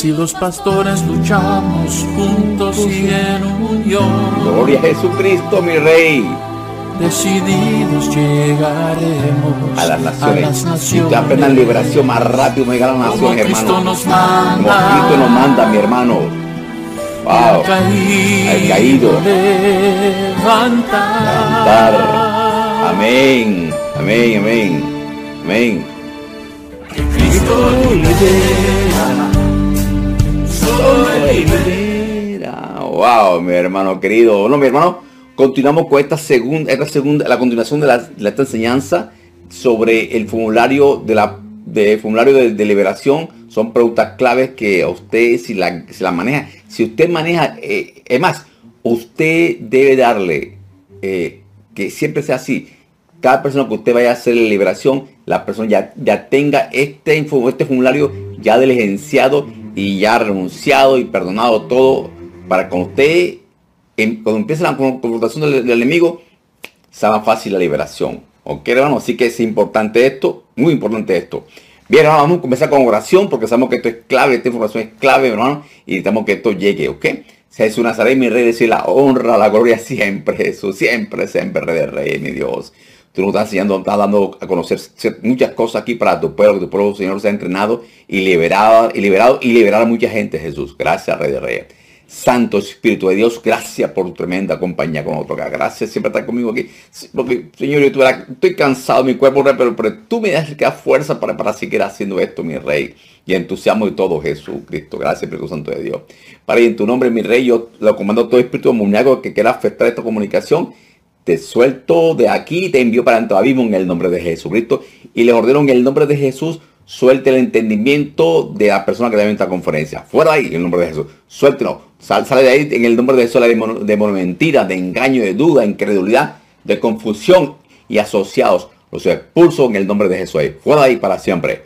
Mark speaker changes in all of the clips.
Speaker 1: Si los pastores luchamos juntos y en unión.
Speaker 2: Gloria a Jesucristo, mi Rey.
Speaker 1: Decididos llegaremos
Speaker 2: a las naciones. Si usted apenas liberación más rápido no llega a las naciones,
Speaker 1: Como Cristo
Speaker 2: hermano.
Speaker 1: nos manda.
Speaker 2: Como Cristo nos manda, mi hermano. Wow.
Speaker 1: Al caído, levantar.
Speaker 2: Levantar. Amén. Amén, amén. Amén.
Speaker 1: Cristo.
Speaker 2: Wow, mi hermano querido. Bueno, mi hermano, continuamos con esta segunda, esta segunda, la continuación de, la, esta enseñanza sobre el formulario de la de formulario de, de liberación. Son preguntas claves que a usted si la, si la maneja, si usted maneja, eh, es más, usted debe darle eh, que siempre sea así. Cada persona que usted vaya a hacer la liberación, la persona ya, ya tenga este, este formulario ya diligenciado y ya renunciado y perdonado todo para que usted, em- cuando empiece la con- confrontación del, enemigo, sea más fácil la liberación. ¿Ok, hermano? Así que es importante esto, muy importante esto. Bien, hermano, vamos a comenzar con oración porque sabemos que esto es clave, esta información es clave, hermano, y necesitamos que esto llegue, ¿ok? Jesús Nazaret, mi rey, decir la honra, la gloria siempre, Jesús, siempre, siempre, rey de reyes, mi Dios. Tú nos estás enseñando, estás dando a conocer muchas cosas aquí para tu pueblo, que tu pueblo, Señor, sea entrenado y liberado, y liberado, y liberar a mucha gente, Jesús. Gracias, Rey de Reyes. Santo Espíritu de Dios, gracias por tu tremenda compañía con nosotros. Gracias, siempre estar conmigo aquí. Porque, Señor, yo estoy cansado, mi cuerpo, pero, pero tú me das da fuerza para, para seguir haciendo esto, mi Rey. Y entusiasmo de todo, Jesucristo. Gracias, Espíritu Santo de Dios. Para en tu nombre, mi Rey, yo lo comando todo espíritu demoníaco que quiera afectar esta comunicación. Te suelto de aquí y te envío para mismo en el nombre de Jesucristo. Y les ordeno en el nombre de Jesús, suelte el entendimiento de la persona que debe en esta conferencia. Fuera de ahí en el nombre de Jesús. Suéltelo. Sal- sale de ahí en el nombre de Jesús, la demono- de mentira, de engaño, de duda, incredulidad, de confusión y asociados. Los expulso en el nombre de Jesús. Fuera de ahí para siempre.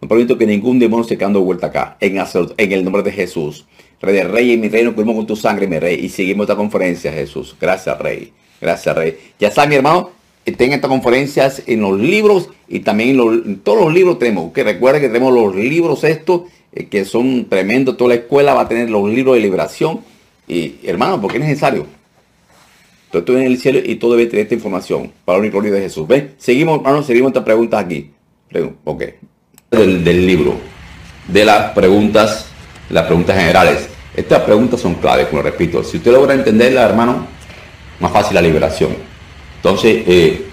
Speaker 2: No permito que ningún demonio se quede vuelta acá. En, en el nombre de Jesús. Rey de Rey, mi reino, cubrimos con tu sangre, mi Rey. Y seguimos esta conferencia, Jesús. Gracias, Rey. Gracias, Rey. Ya está, mi hermano. Estén estas conferencias en los libros y también en, todos los libros tenemos. Que recuerden que tenemos los libros estos eh, que son tremendos. Toda la escuela va a tener los libros de liberación. Y, hermano, porque es necesario. Todo esto en el cielo y todo debe tener esta información. Para la gloria de Jesús. ¿Ven? Seguimos, hermano, seguimos estas preguntas aquí. Ok. Del, del libro. De las preguntas, las preguntas generales. Estas preguntas son claves, como repito. Si usted logra entenderlas, hermano, más fácil la liberación. Entonces, eh,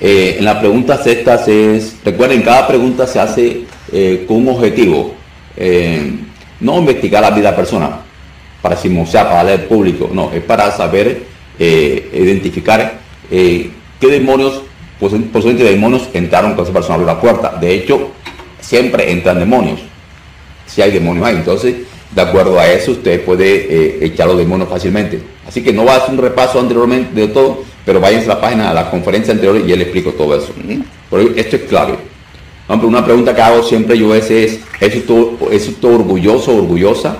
Speaker 2: eh, en las preguntas estas es, recuerden, cada pregunta se hace eh, con un objetivo. Eh, no investigar la vida de la persona para chismosear, para darle al público, no, es para saber eh, identificar eh, qué demonios, pues, posiblemente demonios entraron con esa persona abrió la puerta. De hecho, siempre entran demonios. Si hay demonios ahí, entonces, de acuerdo a eso, usted puede eh, echar los demonios fácilmente. Así que no va a hacer un repaso anteriormente de todo, pero váyanse a la página, a la conferencia anterior y él le explico todo eso. Pero esto es clave. Una pregunta que hago siempre yo es, es ¿es usted, es orgulloso orgullosa?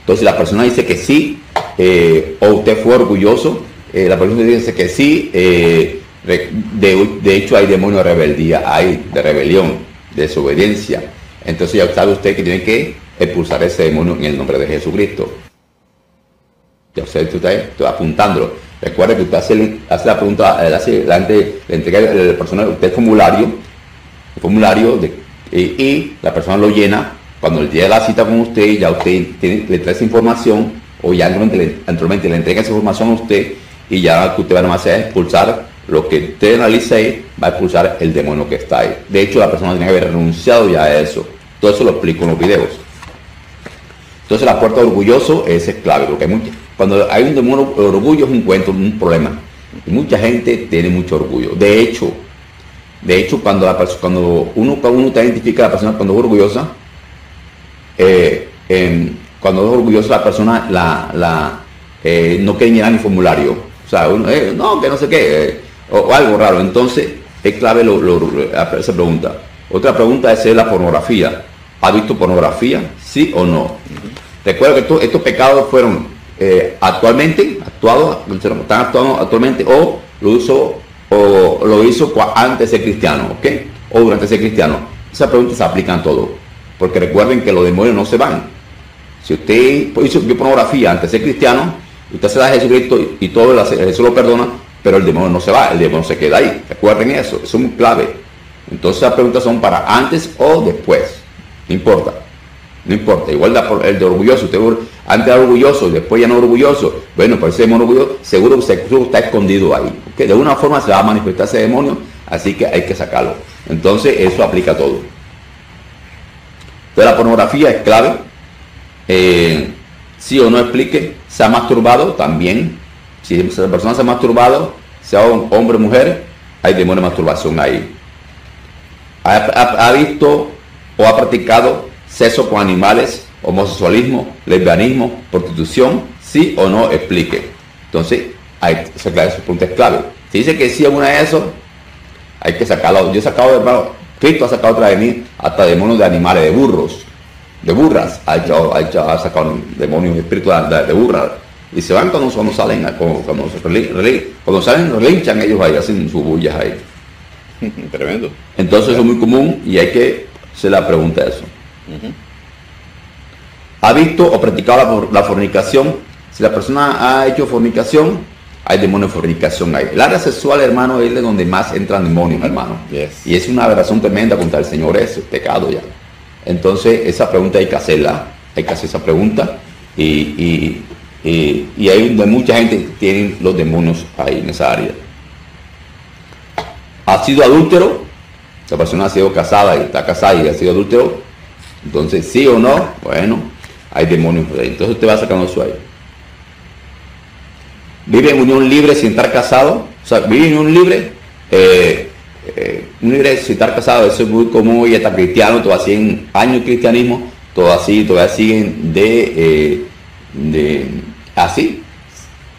Speaker 2: Entonces la persona dice que sí, eh, o usted fue orgulloso, eh, la persona dice que sí, de, de hecho hay demonio de rebeldía, hay de rebelión, de desobediencia. Entonces ya sabe usted que tiene que expulsar ese demonio en el nombre de Jesucristo. Ya usted, está, apuntándolo. Recuerde que usted hace, hace la pregunta, eh, hace, la, le entrega el personal, usted formulario, formulario de- y, y la persona lo llena. Cuando le llega la cita con usted, ya usted tiene- le trae esa información o ya anteriormente anteriormente le entrega esa información a usted y ya que usted va a hacer expulsar lo que usted analiza ahí, va a expulsar el demonio que está ahí. De hecho, la persona tiene que haber renunciado ya a eso. Todo eso lo explico en los videos. Entonces la puerta de orgulloso es clave, porque cuando hay un demonio, orgullo es un cuento, un problema. Y mucha gente tiene mucho orgullo. De hecho, de hecho, cuando, cuando uno, uno te identifica a la persona cuando es orgullosa, eh, cuando es orgullosa la persona la, eh, no quiere llenar el formulario. O sea, uno, eh, no, que no sé qué, o, algo raro. Entonces, es clave lo, lo- esa pregunta. Otra pregunta es la pornografía. ¿Ha visto pornografía? ¿Sí o no? Recuerda que estos, pecados fueron eh, actualmente, actuados, están actuando actualmente, o lo hizo, o lo hizo antes de ser cristiano, ¿ok? O durante ser cristiano. Esas preguntas se aplican todo.
Speaker 3: Porque recuerden que los demonios no se van. Si usted hizo pornografía antes de ser cristiano, usted se da a Jesucristo y, todo el, Jesús lo perdona, pero el demonio no se va, el demonio se queda ahí. Recuerden eso, eso es muy clave. Entonces las preguntas son para antes o después. No importa. No importa. Igual el de orgulloso. Usted antes era orgulloso después ya no orgulloso. Bueno, ese demonio orgulloso seguro que está escondido ahí. Que de alguna forma se va a manifestar ese demonio, así que hay que sacarlo. Entonces eso aplica a todo. Entonces la pornografía es clave. Eh, sí o no explique. Se ha masturbado también. Si la persona se ha masturbado, sea hombre o mujer, hay demonio de masturbación ahí. ha visto o ha practicado sexo con animales, homosexualismo, lesbianismo, prostitución, sí o no explique. Entonces, hay, ese, punto es clave. Si dice que sí a una de esos, hay que sacarlo. Yo he sacado, hermano, Cristo ha sacado otra de mí hasta demonios de animales, de burros, de burras. Ha, hecho, ha, sacado demonios espirituales de, de, burras. Y se van cuando, cuando salen, cuando, cuando, cuando salen, relinchan ellos ahí, hacen sus bullas ahí.
Speaker 2: Tremendo.
Speaker 3: Entonces eso es muy común y hay que se la pregunta eso. ¿Ha visto o practicado la, fornicación? Si la persona ha hecho fornicación, hay demonio de fornicación ahí. El área sexual, hermano, es de donde más entran demonios, hermano. Y es una aberración tremenda contra el Señor, es pecado ya. Entonces, esa pregunta hay que hacerla, hay que hacer esa pregunta. Y, y, y, y hay mucha gente tiene los demonios ahí en esa área. ¿Ha sido adúltero? La persona ha sido casada y está casada y ha sido adúltero. Entonces, sí o no, bueno, hay demonios. Entonces usted va sacando eso ahí. Vive en unión libre sin estar casado. O sea, vive en unión libre. Eh, eh, libre sin estar casado. Eso es muy común. Y está cristiano, todavía siguen años cristianismo. Todo así, todavía siguen de, eh, de así.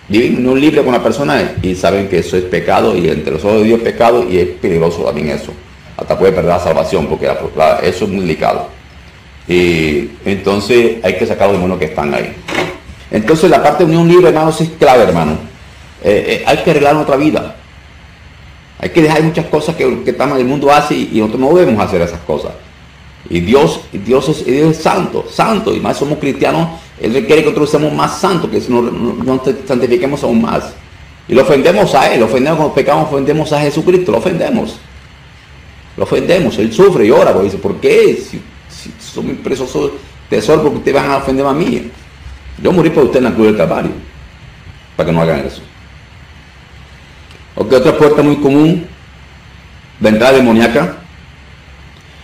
Speaker 3: Viven en unión libre con la persona y saben que eso es pecado y entre los ojos de Dios es pecado y es peligroso también eso. Hasta puede perder la salvación porque eso es muy delicado. Y entonces hay que sacar los demonios que están ahí. Entonces la parte de unión libre, hermanos, es clave, hermano. Eh, eh, hay que arreglar nuestra vida. Hay que dejar muchas cosas que, que el mundo hace y, nosotros no debemos hacer esas cosas. Y Dios, Dios es, Dios es santo, santo, y más somos cristianos, Él quiere que nosotros seamos más santos, que nos, nos santifiquemos aún más. Y lo ofendemos a Él, lo ofendemos con pecamos, ofendemos a Jesucristo, lo ofendemos. Lo ofendemos, Él sufre y ora, porque dice, ¿por qué? son mis preciosos tesoros porque ustedes van a ofender a mí. Yo morí por usted en la cruz del Calvario. Para que no hagan eso. Ok, otra puerta muy común. La entrada demoníaca.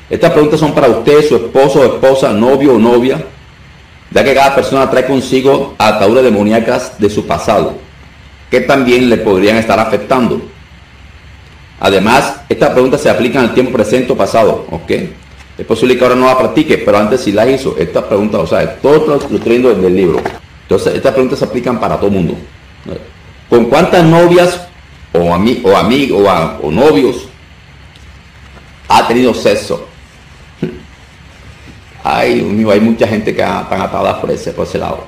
Speaker 3: Estas preguntas son para usted, su esposo o esposa, novio o novia, ya que cada persona trae consigo ataduras demoníacas de su pasado, que también le podrían estar afectando. Además, estas preguntas se aplican al tiempo presente o pasado, ¿ok? Es posible que ahora no la practique, pero antes sí la hizo. Estas preguntas, o sea, todo lo estoy leyendo del libro. Entonces, estas preguntas se aplican para todo el mundo. ¿Con cuántas novias o, amigos o, novios ha tenido sexo? Ay, Dios mío, hay mucha gente que están atadas por ese, por ese lado.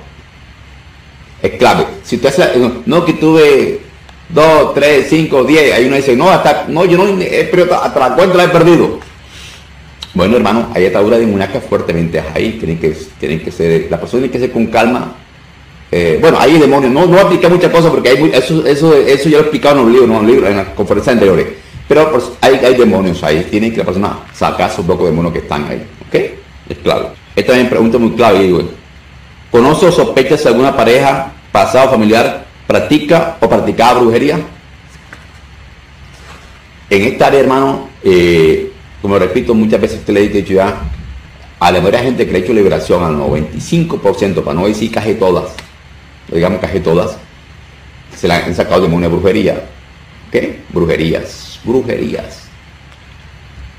Speaker 3: Es clave. Si usted no que tuve dos, tres, cinco, diez, hay uno dice, no, hasta, no, yo no, hasta la cuenta la he perdido. Bueno, hermano, hay ataduras demoníacas fuertemente ahí, tienen que, tienen que ser, la persona tiene que ser con calma. Eh, bueno, hay demonios, no, no aplica muchas cosas porque hay, eso, eso, eso ya lo he explicado en los libros, en, libros, en las conferencias anteriores. Pero pues, hay, hay demonios ahí, tiene que la persona sacar esos blocos de demonios que están ahí. ¿Ok? Es clave. Esta también pregunta muy clave, digo. ¿Conoce o sospecha si alguna pareja, pasado familiar, practica o practicaba brujería? En esta área, hermano, eh, como repito, muchas veces te le he dicho ya, a la mayoría de gente que le ha hecho liberación al 95%, para no decir casi todas, digamos casi todas, se la han sacado de una brujería. ¿Qué? Brujerías, brujerías.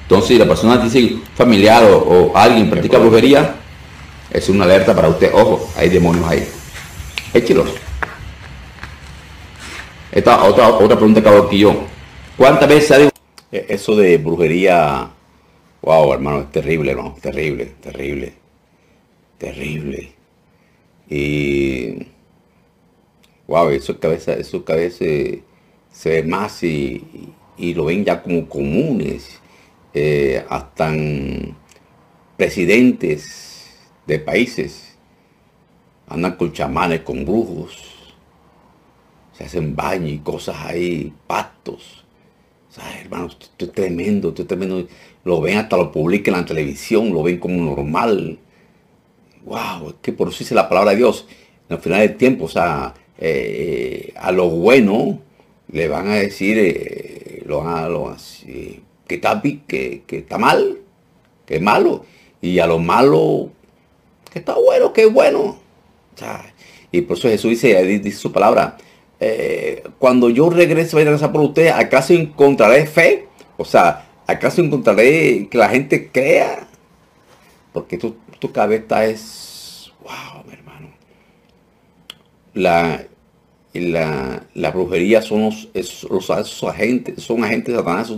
Speaker 3: Entonces, si la persona dice familiar o, alguien practica brujería, es una alerta para usted. Ojo, hay demonios ahí. Échelos. Esta otra, otra pregunta que hago aquí yo. ¿Cuántas veces ha
Speaker 2: e, Eso de brujería Wow, hermano, es terrible, hermano, terrible, terrible, terrible. Y wow, eso cabeza, eso cabeza se ve más y, lo ven ya como comunes. Eh, hasta
Speaker 3: presidentes de países andan con chamanes, con brujos, se hacen baños y cosas ahí, pactos. O sea, hermano, esto es tremendo, esto es tremendo. Lo ven hasta lo publican en la televisión, lo ven como normal. Wow, es que por eso dice la palabra de Dios. En el final del tiempo, o sea, eh, a lo bueno le van a decir, eh, lo que, está, que, que está mal, que es malo. Y a lo malo, que está bueno, que es bueno. y por eso Jesús dice, dice su palabra, eh, cuando yo regrese, a regresar por usted, ¿acaso encontraré fe? O sea, ¿acaso encontraré que la gente crea? Porque tu, tu cabeza es, wow, mi hermano. La, la, la brujería son los, los, agentes, son agentes de Satanás,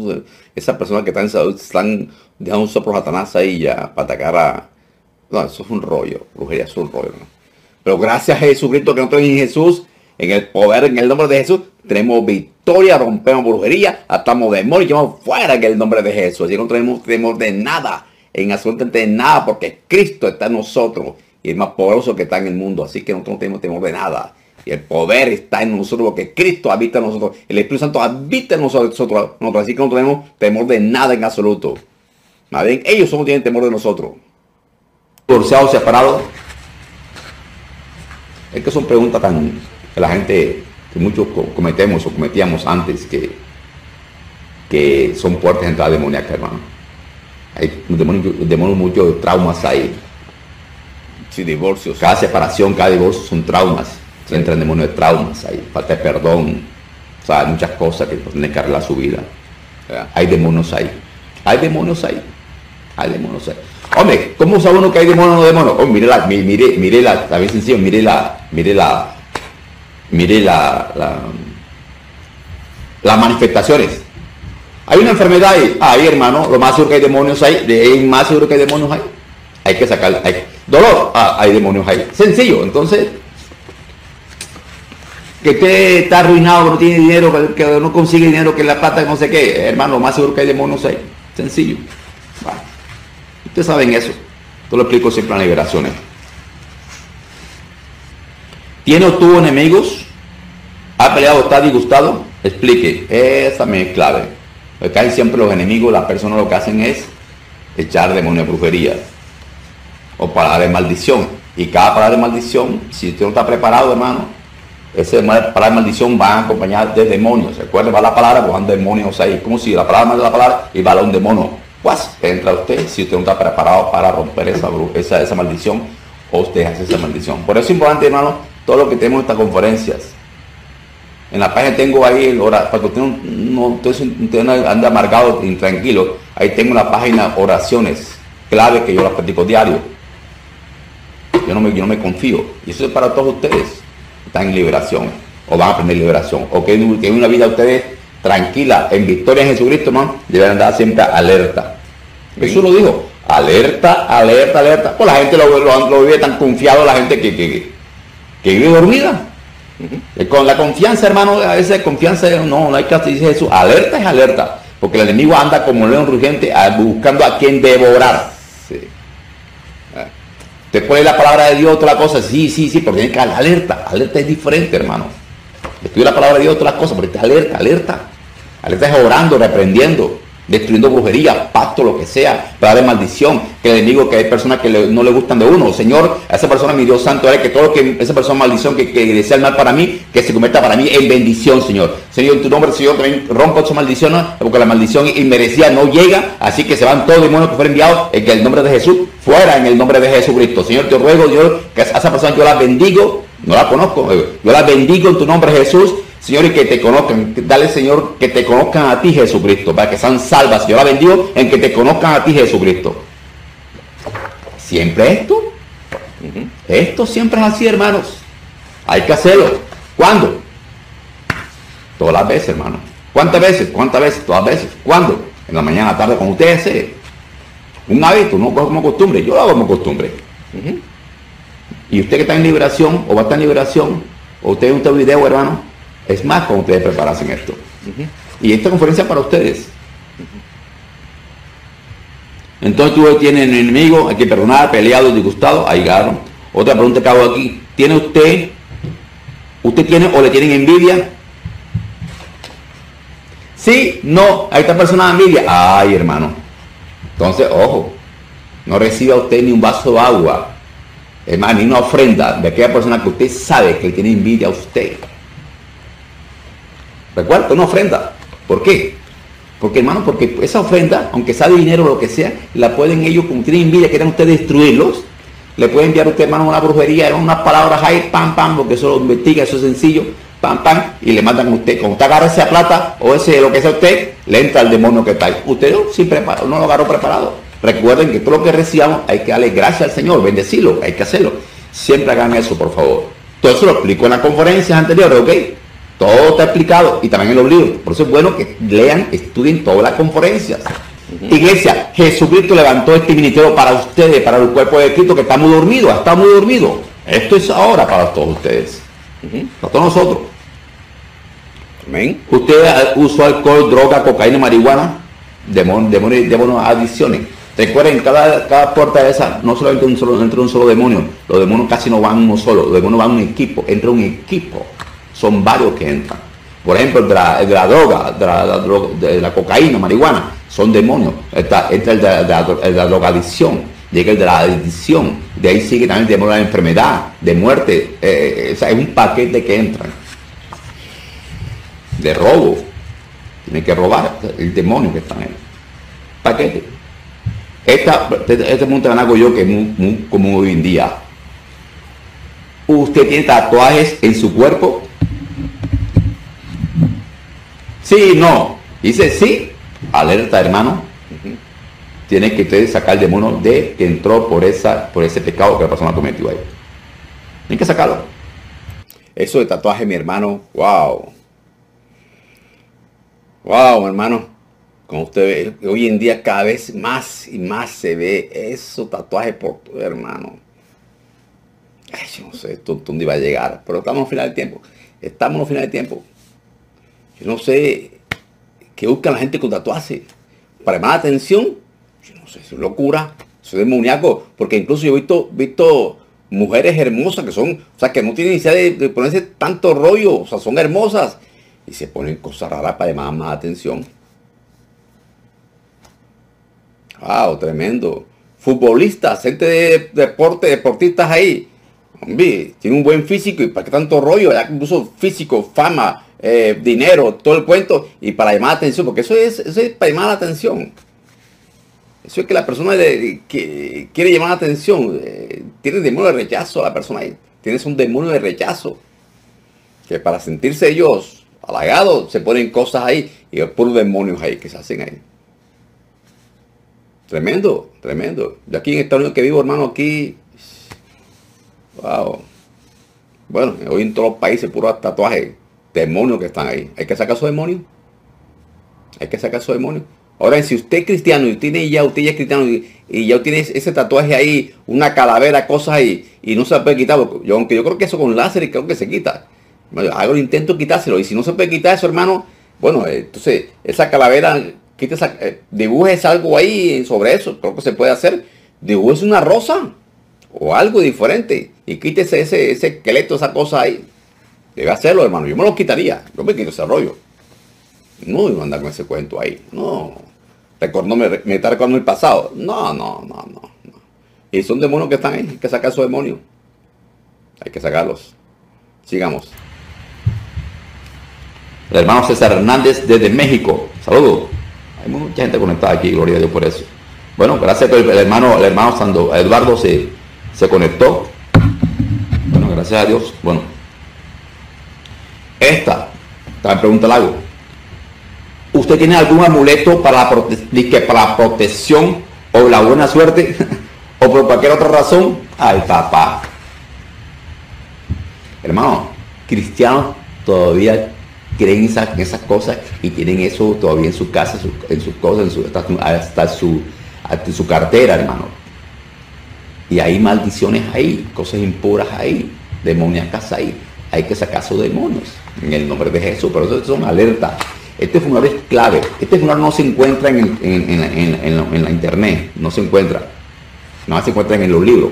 Speaker 3: esas personas que están, están dejando un Satanás ahí ya para atacar a... No, eso es un rollo, brujería es un rollo. Pero gracias a Jesucristo que nosotros en Jesús, en el poder, en el nombre de Jesús, tenemos victoria, rompemos brujería, atamos demonios llevamos fuera en el nombre de Jesús. Así que no tenemos temor de nada, en absolutamente nada, porque Cristo está en nosotros y es más poderoso que está en el mundo. Así que nosotros no tenemos temor de nada. Y el poder está en nosotros porque Cristo habita en nosotros. El Espíritu Santo habita en nosotros. nosotros así que no tenemos temor de nada en absoluto. ¿Vale? Ellos solo tienen temor de nosotros. Divorciados, separados. Es que son preguntas tan que la gente, que muchos cometemos o cometíamos antes, que, que son puertas de entrada demoníaca, hermano. Hay demonios, muchos traumas ahí. Sí, divorcios. Cada separación, cada divorcio son traumas entra el demonio de traumas, hay falta de perdón, o sea, hay muchas cosas que tienen que arreglar su vida. Hay demonios ahí. Hay demonios ahí. Hay demonios ahí. Hombre, ¿cómo sabe uno que hay demonios o no demonios? Oh, mire la, mire, mire la, vez sencillo, mire la, mire la, mire la, la, las manifestaciones. Hay una enfermedad ahí, ahí hermano, lo más seguro que hay demonios ahí, de más seguro que hay demonios ahí. Hay que sacar, hay, dolor, ah, hay demonios ahí. Sencillo, entonces que usted está arruinado, que no tiene dinero, que, no consigue dinero, que la plata, no sé qué. Hermano, más seguro que hay demonios ahí. Sencillo. Ustedes saben eso. Yo lo explico siempre en las liberaciones. ¿Tiene o enemigos? ¿Ha peleado, está disgustado? Explique. Esa también es clave. Porque hay siempre los enemigos, las personas lo que hacen es echar demonio de brujería. O palabra de maldición. Y cada palabra de maldición, si usted no está preparado, hermano, esa palabra maldición va acompañada de demonios. Recuerden, va la palabra, van demonios ahí. Como si la palabra de la palabra y va un demonio. Pues entra usted si usted no está preparado para romper esa, esa, esa maldición o usted hace esa maldición. Por eso es importante, hermano, todo lo que tenemos en estas conferencias. En la página tengo ahí, para que no, anda amargado, intranquilo, ahí tengo la página oraciones clave que yo las practico diario. Yo no me, yo no me confío. Y eso es para todos ustedes están en liberación o van a aprender liberación o que, que una vida ustedes tranquila, en victoria en Jesucristo, man, deben andar siempre alerta. Eso lo dijo, alerta, alerta, alerta. Pues la gente lo, vive tan confiado, la gente que, que, vive dormida. Con la confianza, hermano, a veces confianza, no, no hay que dice Jesús, alerta es alerta, porque el enemigo anda como león rugiente buscando a quien devorar. Te pone la palabra de Dios, otra cosa, sí, sí, sí, porque tiene que alerta. Alerta es diferente, hermano. Estudia la palabra de Dios, otra cosa, porque te alerta, alerta. Alerta es orando, reprendiendo destruyendo brujería, pacto, lo que sea, para de maldición, que el enemigo, que hay personas que no le gustan de uno. Señor, a esa persona, mi Dios santo, es que todo lo que esa persona maldición que, que desea el mal para mí, que se convierta para mí en bendición, Señor. Señor, en tu nombre, Señor, también rompo esa maldición, porque la maldición inmerecida no llega, así que se van todos los demonios que fueron enviados, en que el nombre de Jesús, fuera en el nombre de Jesucristo. Señor, te ruego, Dios, que a esa persona yo la bendigo, no la conozco, yo la bendigo en tu nombre, Jesús, Señor, y que te conozcan. Dale, Señor, que te conozcan a ti, Jesucristo, para que sean salvas. Yo la bendigo en que te conozcan a ti, Jesucristo. Siempre esto. Esto siempre es así, hermanos. Hay que hacerlo. ¿Cuándo? Todas las veces, hermano. ¿Cuántas veces? ¿Cuántas veces? Todas las veces. ¿Cuándo? En la mañana, tarde, con ustedes Un hábito, no como costumbre. Yo lo hago como costumbre. Y usted que está en liberación, o va a estar en liberación, o usted en un video, hermano, es más como ustedes prepararse esto. Y esta conferencia para ustedes. Entonces tú tienes enemigo, hay que perdonar, peleado, disgustado, ahí. Otra pregunta que hago aquí. ¿Tiene usted, usted tiene o le tienen envidia? Sí, no, a esta persona envidia. Ay, hermano. Entonces, ojo, no reciba usted ni un vaso de agua, hermano, ni una ofrenda de aquella persona que usted sabe que tiene envidia a usted. Recuerda, una ofrenda. ¿Por qué? Porque hermano, porque esa ofrenda, aunque sea de dinero o lo que sea, la pueden ellos, como tienen envidia, quieren ustedes destruirlos, le pueden enviar a usted, hermano, una brujería, unas palabras ahí, pam, pam, porque eso lo investiga, eso es sencillo, pam, pam, y le mandan a usted. Cuando usted agarra esa plata o ese lo que sea usted, le entra el demonio que está ahí. Usted no, preparado, no lo agarró preparado. Recuerden que todo lo que recibamos hay que darle gracias al Señor, bendecirlo, hay que hacerlo. Siempre hagan eso, por favor. Todo eso lo explico en las conferencias anteriores, ¿ok? Todo está explicado y también en los libros. Por eso es bueno que lean, estudien todas las conferencias. Iglesia, Jesucristo levantó este ministerio para ustedes, para el cuerpo de Cristo que está muy dormido, está muy dormido. Esto es ahora para todos ustedes, para todos nosotros. Amén. Usted usó alcohol, droga, cocaína, marihuana, demonios, demonios, demonios, adicciones. Recuerden, cada, cada puerta de esa no solamente un solo, entra un solo demonio, los demonios casi no van uno solo, los demonios van un equipo, entra un equipo, son varios que entran. Por ejemplo, de la, de la droga, de la, cocaína, marihuana, son demonios. Está, entra el de, la, drogadicción, llega el de la adicción, de ahí sigue también el demonio de la enfermedad, de muerte. Eh, es un paquete que entran. De robo. Tiene que robar el demonio que está en él. Paquete. Esta, este punto de algo yo que es muy común hoy en día. ¿Usted tiene tatuajes en su cuerpo? Sí, no. Dice sí. Alerta, hermano. Tiene que usted sacar el demonio de que entró por, esa, por ese pecado que la persona cometió ahí. Tiene que sacarlo. Eso de tatuaje, mi hermano. Wow. Wow, hermano. Como usted ve, hoy en día cada vez más y más se ve eso tatuaje por tu hermano. Ay, yo no sé dónde iba a llegar, pero estamos al final del tiempo. Estamos al final del tiempo. Yo no sé qué busca la gente con tatuaje. Para más atención, yo no sé, es locura, es demoníaco, porque incluso yo he visto, visto mujeres hermosas que son, o sea, que no tienen necesidad de, ponerse tanto rollo, o sea, son hermosas y se ponen cosas raras para llamar más atención. Wow, tremendo. Futbolistas, gente de deporte, deportistas ahí. Hombre, tiene un buen físico y para qué tanto rollo, ya incluso físico, fama, eh, dinero, todo el cuento, y para llamar la atención, porque eso es, eso es para llamar la atención. Eso es que la persona que quiere llamar la atención, eh, tiene demonio de rechazo a la persona. Tienes un demonio de rechazo. Que para sentirse ellos halagados se ponen cosas ahí y hay puros demonios ahí que se hacen ahí. Tremendo, tremendo. Yo aquí en Estados Unidos que vivo, hermano, aquí. Wow. Bueno, hoy en todos los países, puro tatuajes, demonios que están ahí. Hay que sacar esos demonios. Hay que sacar esos demonios. Ahora, si usted es cristiano y tiene ya, usted ya es cristiano y, ya tiene ese tatuaje ahí, una calavera, cosas ahí, y no se puede quitar, yo, aunque yo creo que eso con láser creo que se quita. hago el intento quitárselo. Y si no se puede quitar eso, hermano, bueno, entonces esa calavera eh, dibujes algo ahí sobre eso, creo que se puede hacer. Dibujes una rosa o algo diferente y quítese ese, ese esqueleto, esa cosa ahí. Debe hacerlo, hermano. Yo me lo quitaría. Yo me quito ese rollo. No a andar con ese cuento ahí. No. Recordó, me, me está recordando el pasado. No, no, no, no, no. Y son demonios que están ahí. Hay que sacar esos demonios. Hay que sacarlos. Sigamos. El hermano César Hernández desde México. Saludos. Hay mucha gente conectada aquí, gloria a Dios por eso. Bueno, gracias por el hermano, el hermano Sando, Eduardo se, se conectó. Bueno, gracias a Dios. Bueno. Esta, también pregunta algo. ¿Usted tiene algún amuleto para la, para la protección o la buena suerte? ¿O por cualquier otra razón? Ay, papá. Hermano, cristianos todavía creen esas, esas cosas y tienen eso todavía en su casa, en sus cosas, en su, hasta, su, su cartera, hermano. Y hay maldiciones ahí, cosas impuras ahí, demoníacas ahí. Hay que sacar esos demonios en el nombre de Jesús. Pero eso son alertas.
Speaker 2: Este formulario es clave. Este formulario no se encuentra en, la internet, no se encuentra. No se encuentra en los libros.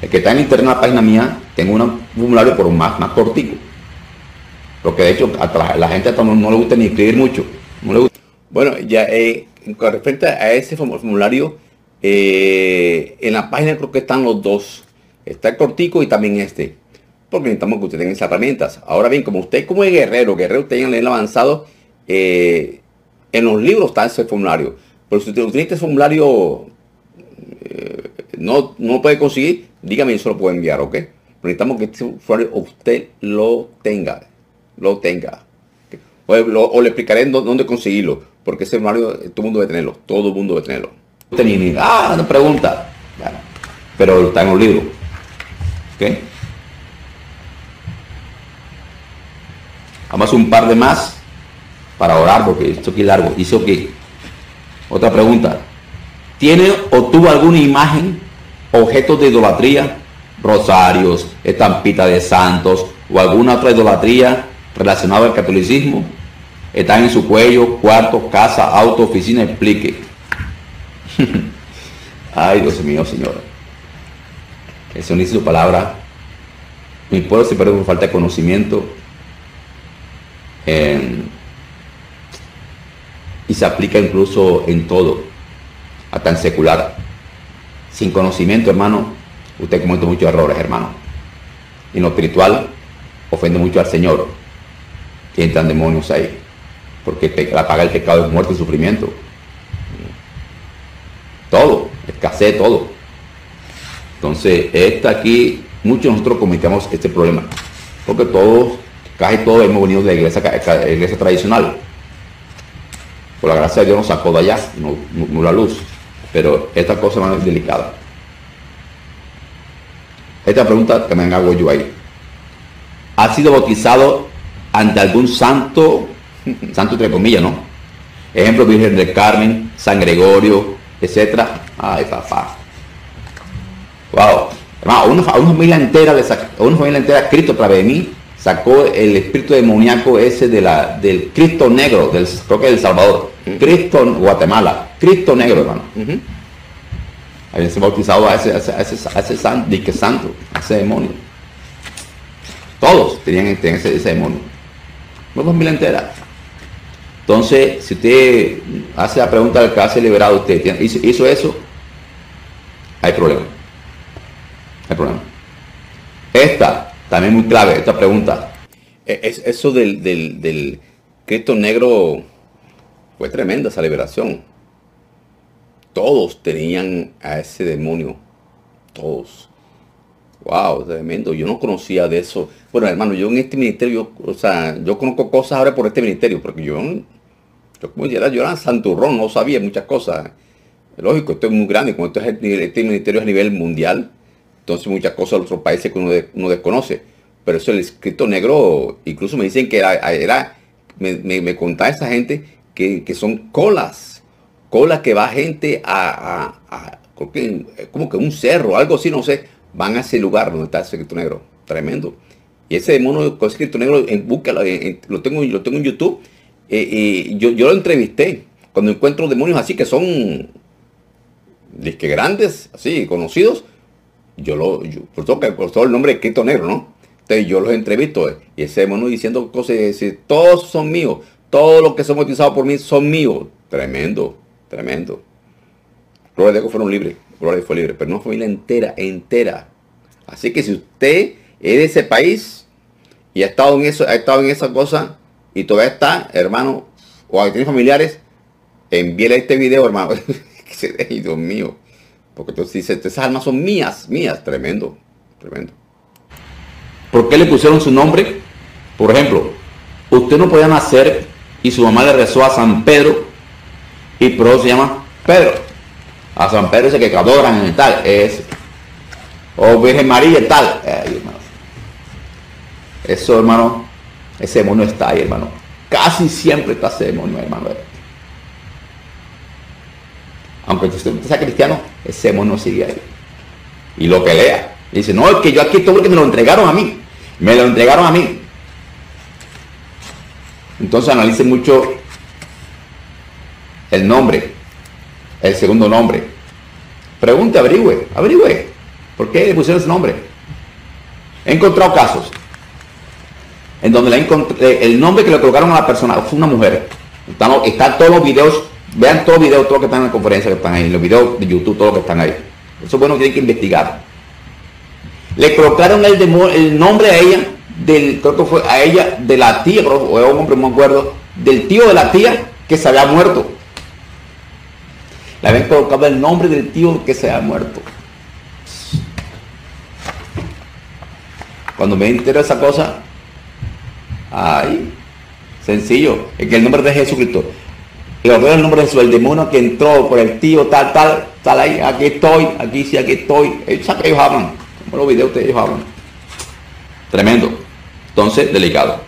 Speaker 2: El que está en internet en la página mía, tengo un formulario por más, más cortico. Porque de hecho a la gente hasta no, le gusta ni escribir mucho. Bueno, ya eh, con respecto a ese formulario, eh, en la página creo que están los dos. Está el cortico y también este. Porque necesitamos que usted tenga esas herramientas. Ahora bien, como usted como es guerrero, guerrero usted en el avanzado, eh, en los libros está ese formulario. Pero si usted tiene este formulario, no, no lo puede conseguir, dígame y se lo puedo enviar, ¿ok? necesitamos que este formulario usted lo tenga lo tenga. O, le explicaré dónde conseguirlo, porque ese Mario todo el mundo debe tenerlo, todo el mundo debe tenerlo. ah, no pregunta. pero está en un libro. ¿Ok? Vamos a un par de más para orar, porque esto aquí es largo. Hizo que. Otra pregunta. ¿Tiene o tuvo alguna imagen, objetos de idolatría, rosarios, estampita de santos o alguna otra idolatría relacionado al catolicismo están en su cuello, cuarto, casa, auto, oficina, explique. Ay, Dios mío, Señor. El Señor dice su palabra. Mi pueblo se pierde por falta de conocimiento. Y se aplica incluso en todo, hasta en secular. Sin conocimiento, hermano, usted comete muchos errores, hermano. En lo espiritual, ofende mucho al Señor que entran demonios ahí. Porque la paga el pecado es muerte y sufrimiento. Todo, escasez, todo. Entonces, esta aquí, muchos nosotros cometemos este problema. Porque todos, casi todos hemos venido de la iglesia, iglesia tradicional. Por la gracia de Dios nos sacó de allá, no, la luz. Pero esta cosa es más delicada. Esta pregunta que me hago yo ahí. ¿Ha sido bautizado ante algún santo, santo entre comillas, ¿no? Ejemplo, Virgen del Carmen, San Gregorio, etcétera. Ay, papá. Wow. Hermano, una, una familia entera, de, una familia entera, Cristo a través de mí, sacó el espíritu demoníaco ese de la, del Cristo negro, del, creo que del Salvador. Cristo Guatemala, Cristo negro, hermano. Habían sido bautizado a ese, a ese, a ese, a ese santo, a ese demonio. Todos tenían, ese, ese demonio no familia entera. Entonces, si usted hace la pregunta del que hace liberado, usted hizo, eso, hay problema. Hay problema. Esta, también muy clave, esta pregunta. E, es, eso del, del, Cristo negro fue tremenda esa liberación. Todos tenían a ese demonio. Todos. Wow, tremendo. Yo no conocía de eso. Bueno, hermano, yo en este ministerio, o sea, yo conozco cosas ahora por este ministerio, porque yo, yo como era, yo era santurrón, no sabía muchas cosas. Lógico, esto es muy grande, como este, este ministerio es a nivel mundial, entonces muchas cosas de otros países que uno, desconoce. Pero eso el escrito negro, incluso me dicen que era, me, me, contaba esa gente que, son colas, colas que va gente a, a, a como que un cerro, algo así, no sé, van a ese lugar donde está el escrito negro. Tremendo. Y ese demonio con escrito negro, en, búscalo, lo, tengo, lo tengo en YouTube. Eh, yo, yo lo entrevisté. Cuando encuentro demonios así que son que grandes, así, conocidos, yo lo, yo, por, todo, por el nombre escrito negro, ¿no? Entonces yo los entrevisto. Eh, y ese demonio diciendo cosas, todos son míos. Todos los que son bautizados por mí son míos. Tremendo, tremendo. Gloria a Dios fueron libres. Gloria fue libre, pero no familia entera, entera. Así que si usted es de ese país y ha estado en eso, ha estado en esa cosa y todavía está, hermano, o tiene familiares, envíele este video, hermano. Dios mío. Porque entonces dice, esas almas son mías, mías. Tremendo, tremendo. ¿Por qué le pusieron su nombre? Por ejemplo, usted no podía nacer y su mamá le rezó a San Pedro y por eso se llama Pedro a San Pedro ese que adoran y tal, es, o Virgen María tal. Eso, hermano, ese demonio está ahí, hermano. Casi siempre está ese demonio, hermano. Aunque usted sea cristiano, ese demonio sigue ahí. Y lo pelea. Y dice, no, es que yo aquí estoy porque me lo entregaron a mí. Me lo entregaron a mí.
Speaker 3: Entonces analice mucho el nombre, el segundo nombre. Pregunte, averigüe, averigüe. ¿Por qué le pusieron ese nombre? He encontrado casos en donde eh, el nombre que le colocaron a la persona fue una mujer. Están, todos los videos, vean todos los videos, todos los que están en la conferencia que están ahí, los videos de YouTube, todos los que están ahí. Eso es bueno, tienen que investigar. Le colocaron el, el nombre a ella, del, creo que fue a ella, de la tía, o un hombre, no me acuerdo, del tío de la tía que se había muerto. Le habían colocado el nombre del tío que se había muerto. Cuando me entero esa cosa, ay, sencillo, es que el nombre de Jesucristo. Y el nombre de Jesús, el demonio que entró por el tío, tal, tal, tal ahí, aquí estoy, aquí sí, aquí estoy. Ellos, ellos hablan, como los videos de ellos hablan. Tremendo. Entonces, delicado.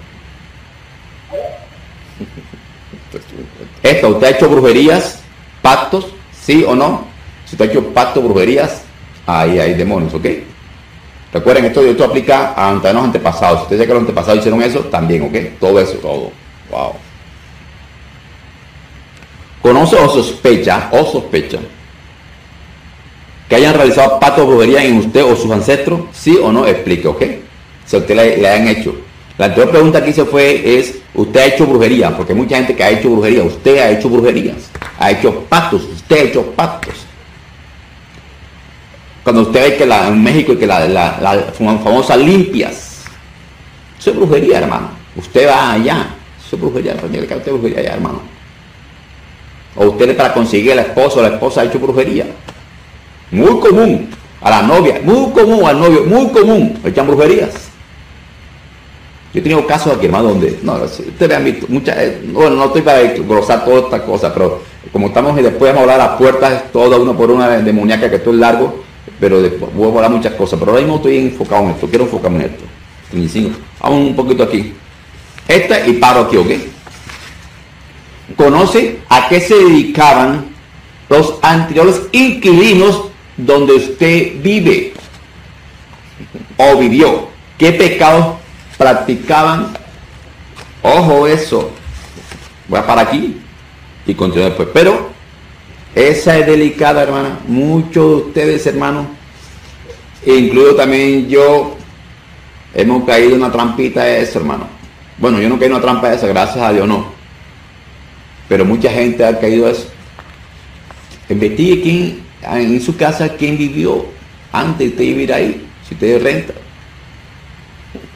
Speaker 3: Esto, usted ha hecho brujerías, pactos, sí o no. Si usted ha hecho pactos, brujerías, ahí hay demonios, ¿ok? Recuerden, esto, esto aplica a los antepasados. Si ustedes ya que los antepasados hicieron eso, también, ¿ok? Todo eso, todo. Wow. ¿Conoce o sospecha, o sospecha, que hayan realizado pacto de brujería en usted o sus ancestros? ¿Sí o no? Explique, ¿ok? Si a usted le, le han hecho. La anterior pregunta que hice fue, es, ¿usted ha hecho brujería? Porque hay mucha gente que ha hecho brujería. Usted ha hecho brujerías. Ha hecho pactos. Usted ha hecho pactos. Cuando usted ve que la, en México que la, la, famosas limpias, eso es brujería, hermano. Usted va allá, eso es brujería, usted brujería allá, hermano. O usted para conseguir el esposo o la esposa ha hecho brujería. Muy común. A la novia, muy común, al novio, muy común. Echan brujerías. Yo he tenido casos aquí, hermano, donde, no, ustedes han visto, muchas, eh, bueno, no estoy para glosar todas estas cosas, pero como estamos y después vamos a hablar las puertas, toda uno por una demoníaca que esto es largo, pero después voy a hablar muchas cosas, pero ahora mismo estoy enfocado en esto, quiero enfocarme en esto. Vamos un poquito aquí. Esta y paro aquí, ¿ok? Conoce a qué se dedicaban los anteriores inquilinos donde usted vive o vivió. ¿Qué pecados practicaban? Ojo eso. Voy a parar aquí y continuar después. Pero esa es delicada, hermana. Muchos de ustedes, hermanos, incluido también yo, hemos caído en una trampita de eso, hermano. Bueno, yo no caí en una trampa de esa, gracias a Dios no. Pero mucha gente ha caído eso. Investigue quién, en su casa, quién vivió antes de vivir ahí, si usted renta.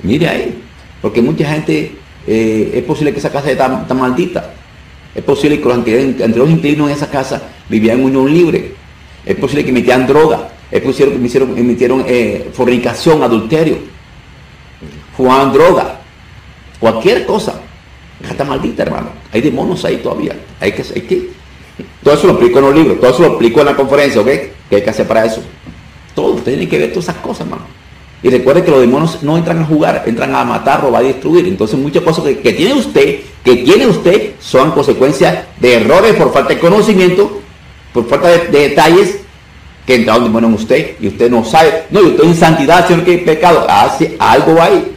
Speaker 3: Mire ahí, porque mucha gente, eh, es posible que esa casa esté tan maldita. Es posible que los entre los inquilinos en esa casa vivían en unión libre. Es posible que emitieran droga. Es posible que emitieron, emitieron eh, fornicación, adulterio. Fumaban droga. Cualquier cosa. Está maldita, hermano. Hay demonios ahí todavía. Hay que, hay que. Todo eso lo explico en los libros. Todo eso lo explico en la conferencia, ¿ok? ¿Qué hay que hacer para eso? Todo. Usted tiene que ver todas esas cosas, hermano. Y recuerde que los demonios no entran a jugar, entran a matar, robar y destruir. Entonces muchas cosas que, tiene usted, que tiene usted, son consecuencias de errores por falta de conocimiento, por falta de, detalles que entraron demonios en usted y usted no sabe. No, yo estoy en santidad, Señor, que hay pecado. Hace, algo hay.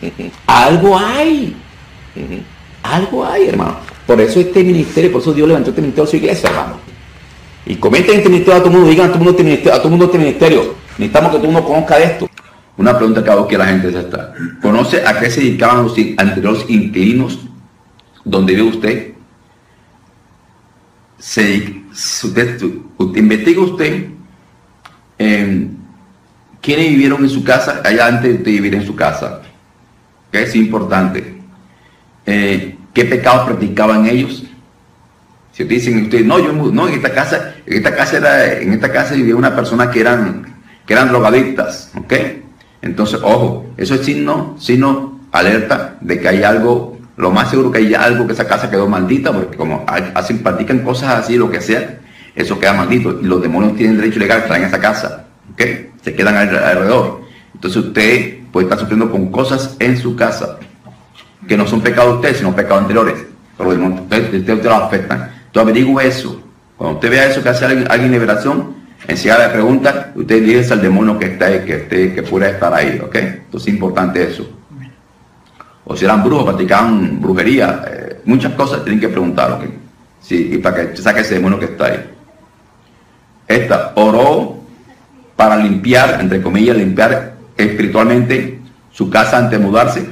Speaker 3: algo hay. Algo hay, hermano. Por eso este ministerio, por eso Dios levantó este ministerio a su iglesia, hermano. Y comenten este ministerio a todo el mundo, digan a todo el mundo este ministerio, a todo el mundo este ministerio Necesitamos que todo el mundo conozca de esto. Una pregunta que hago que la gente se está. ¿Conoce a qué se dedicaban los anteriores inquilinos donde vive usted? Se, usted, investiga usted eh, quiénes vivieron en su casa allá antes de vivir en su casa. Es importante. Eh, ¿Qué pecados practicaban ellos? Si dicen usted, no, yo no, en esta casa, en esta casa era, en esta casa vivía una persona que eran que eran drogadictas, ¿ok? Entonces, ojo, eso es signo, signo alerta de que hay algo, lo más seguro que hay algo que esa casa quedó maldita, porque como hacen, practican cosas así, lo que sea, eso queda maldito. Y los demonios tienen derecho legal a estar en esa casa, ¿ok? Se quedan alrededor. Entonces usted puede estar sufriendo con cosas en su casa que no son pecados de usted, sino pecados anteriores. Pero los demonios, usted, usted, lo afectan. Entonces averigüe eso. Cuando usted vea eso que hace alguien, alguien liberación, Encima de pregunta, usted dice al demonio que está ahí, que, esté, que pueda estar ahí, ¿ok? Entonces es importante eso. o si eran brujos, practicaban brujería, eh, muchas cosas tienen que preguntar, ¿ok? Sí, y para que saque ese demonio que está ahí. Esta, oró para limpiar, entre comillas, limpiar espiritualmente su casa antes de mudarse.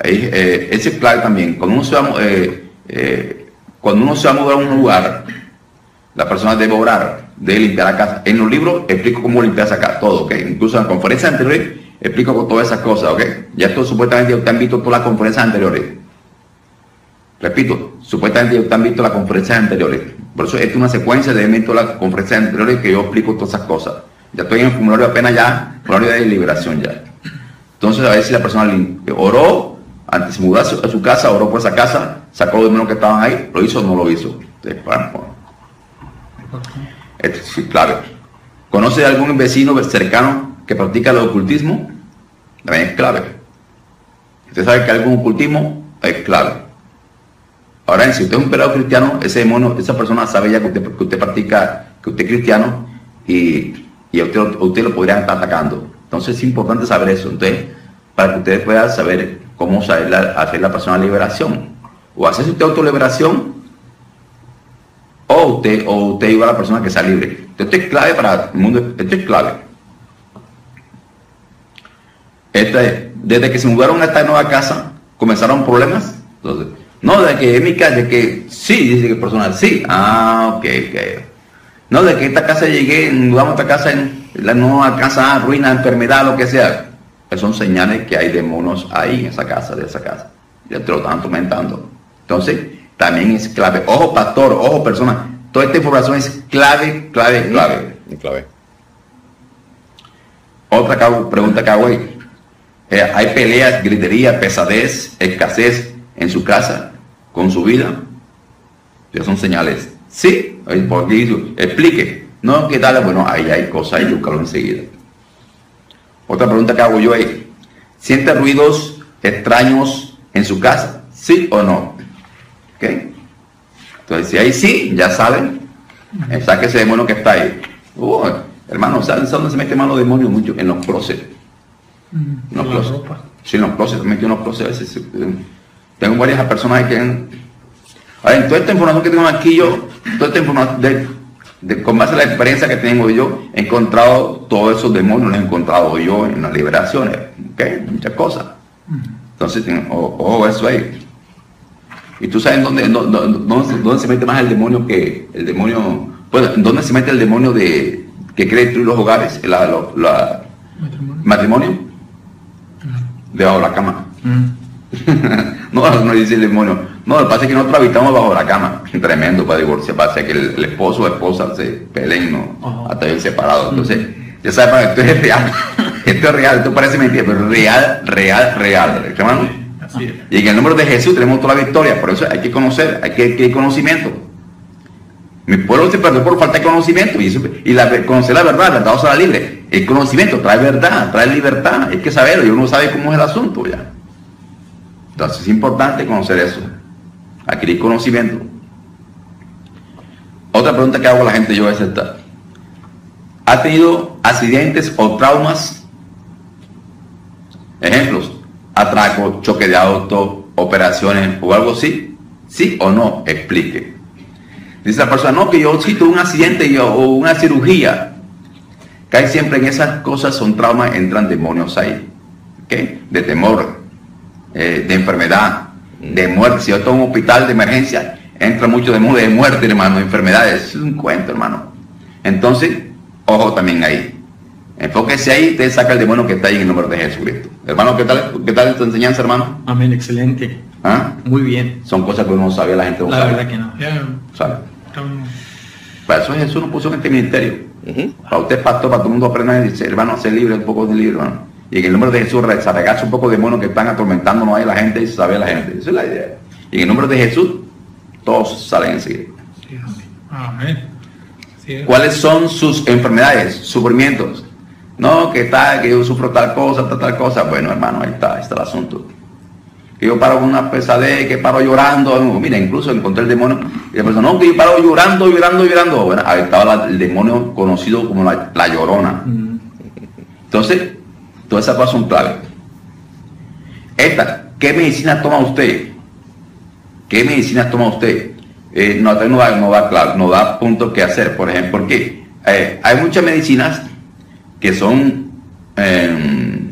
Speaker 3: Eh, ese es clave también. Cuando uno, se va, eh, eh, cuando uno se va a mudar a un lugar, la persona debe orar, debe limpiar la casa. En los libros explico cómo limpiar esa casa, todo, ¿ok? Incluso en la conferencia anterior explico con todas esas cosas, ¿ok? Ya esto supuestamente ustedes han visto todas las conferencias anteriores. Repito, supuestamente ustedes han visto las conferencias anteriores. Por eso esta es una secuencia de de las conferencias anteriores que yo explico todas esas cosas. Ya estoy en el formulario apenas ya, formulario de liberación ya. Entonces a ver si la persona oró, antes de mudarse a su casa, oró por esa casa, sacó los demonios que estaban ahí, lo hizo o no lo hizo. Esto es clave. ¿Conoce algún vecino cercano que practica el ocultismo? También es clave. Usted sabe que algún ocultismo es clave. Ahora, si usted es un pelado cristiano, ese demonio, esa persona sabe ya que usted, practica, que usted es cristiano y y a usted, lo podrían estar atacando. Entonces es importante saber eso. Entonces, para que ustedes puedan saber cómo hacer la, persona liberación. O hacer usted autoliberación, o usted, o usted iba a la persona que sea libre. Esto es clave para el mundo, esto es clave. Este, desde que se mudaron a esta nueva casa, comenzaron problemas. No, de que en mi casa, de que sí, dice que personal, sí. Ah, ok, ok. No, de que esta casa llegué, mudamos a esta casa, en la nueva casa, ruina, enfermedad, lo que sea. Son señales que hay demonios ahí en esa casa, de esa casa. Ya te lo están atormentando. Entonces, también es clave. Ojo, pastor, ojo, persona. Toda esta información es clave, clave, clave. clave. Otra pregunta que hago. Eh, ¿Hay peleas, gritería, pesadez, escasez en su casa, con su vida? Ya son señales. Sí, explique. No, ¿qué tal? Bueno, ahí hay cosas y búscalo enseguida. Otra pregunta que hago yo es, ¿siente ruidos extraños en su casa? ¿Sí o no? ¿Ok? Entonces, si ahí sí, ya saben, saque ese demonio que está ahí. Uh, hermano, ¿sabes dónde se mete mano demonio? Mucho en los closets. En los closets. Sí, en los closets, mete en los closets. Eh, tengo varias personas que Ahora, en toda esta información que tengo aquí yo, toda esta información, de, con base a la experiencia que tengo yo, he encontrado todos esos demonios, los he encontrado yo en las liberaciones, ¿ok? Muchas cosas. Entonces, ojo eso ahí. Y tú sabes dónde, dónde, se mete más el demonio que el demonio, bueno, dónde se mete el demonio de que cree destruir los hogares, la, la, matrimonio, debajo de la cama. no, no dice el demonio. No, lo que pasa es que nosotros habitamos bajo la cama. Tremendo para divorciar. Pasa que el, esposo o esposa se peleen, ¿no? Hasta bien separados. Entonces, ya sabes, esto es real. esto es real. Esto parece mentira, pero real, real, real. Hermano. Y en el nombre de Jesús tenemos toda la victoria. Por eso hay que conocer, hay que adquirir conocimiento. Mi pueblo se perdió por falta de conocimiento. Y, y la, conocer la verdad, la verdad será libre. El conocimiento trae verdad, trae libertad. Hay que saberlo y uno sabe cómo es el asunto ya. Entonces es importante conocer eso, adquirir conocimiento. Otra pregunta que hago a la gente yo es esta. ¿Ha tenido accidentes o traumas? Ejemplos, atraco, choque de auto, operaciones o algo así. ¿Sí o no? Explique. Dice la persona, no, que yo sí tuve un accidente o una cirugía. Cae siempre en esas cosas, son traumas, entran demonios ahí. ¿Qué? De temor, eh, de enfermedad, de muerte. Si yo estoy en un hospital de emergencia, entra mucho de, de muerte, hermano, de enfermedades. Es un cuento, hermano. Entonces, ojo también ahí. Enfóquese ahí, te saca el demonio que está ahí en el nombre de Jesucristo. Hermano, ¿qué tal, qué tal tu enseñanza, hermano?
Speaker 1: Amén, excelente. ¿Ah? Muy bien.
Speaker 3: Son cosas que uno no sabe, la gente no
Speaker 1: la
Speaker 3: sabe.
Speaker 1: La verdad que no.
Speaker 3: ¿Sabe? Para eso Jesús nos puso en este ministerio. Para usted, pastor, para todo el mundo aprenda y dice, hermano, ser libre, un poco de libro, hermano. Y en el nombre de Jesús rezaregarse un poco de demonios que están atormentándonos ahí la gente y sabe a la gente. Esa es la idea. Y en el nombre de Jesús, todos salen enseguida. Amén. ¿Cuáles son sus enfermedades, sufrimientos? No, que está, que yo sufro tal cosa, tal, tal cosa. Bueno, hermano, ahí está, ahí está el asunto. Que yo paro con una pesadez, que paro llorando. mira, incluso encontré el demonio. Y la persona, no, que yo paro llorando, llorando, llorando. Bueno, ahí estaba el demonio conocido como la, llorona. Entonces, Todas esas cosas son claves. Esta, ¿qué medicina toma usted? ¿Qué medicina toma usted? Eh, no, no, da, no da claro, no da punto que hacer, por ejemplo, porque eh, hay muchas medicinas que son em,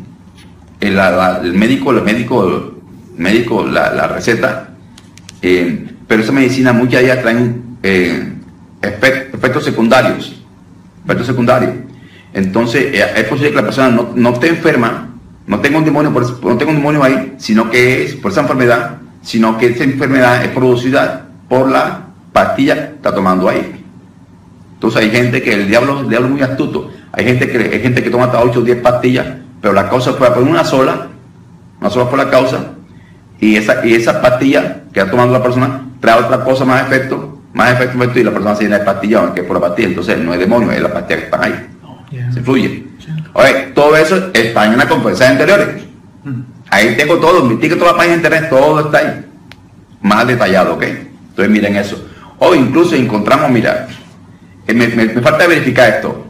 Speaker 3: el, médico, el médico, médico la, receta, pero esa medicina muchas de ellas traen eh, efectos secundarios, efectos secundarios. Entonces es posible que la persona no, no esté enferma, no tenga un demonio, por, no tenga un demonio ahí, sino que es por esa enfermedad, sino que esa enfermedad es producida por la pastilla que está tomando ahí. Entonces hay gente que el diablo, el diablo es muy astuto. Hay gente que hay gente que toma hasta 8 o 10 pastillas, pero la causa fue por una sola, una sola fue la causa, y esa, y esa pastilla que está tomando la persona trae otra cosa más efecto, más efecto, efecto y la persona se llena de pastillas, aunque por la pastilla. Entonces no es demonio, es la pastilla que está ahí. Se fluye. Oye, todo eso está en las conferencias anteriores. Mm. Ahí tengo todo, mi ticket, toda la página de internet, todo está ahí. Más detallado, ¿ok? Entonces miren eso. O incluso encontramos, mira, me, falta verificar esto.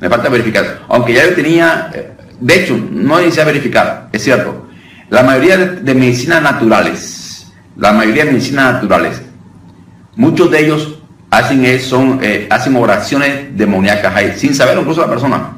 Speaker 3: Me falta verificar. Aunque ya yo tenía, eh, de hecho, no a verificar, es cierto. La mayoría de, medicinas naturales, la mayoría de medicinas naturales, muchos de ellos hacen eso, eh, hacen oraciones demoníacas ahí, sin saber incluso la persona.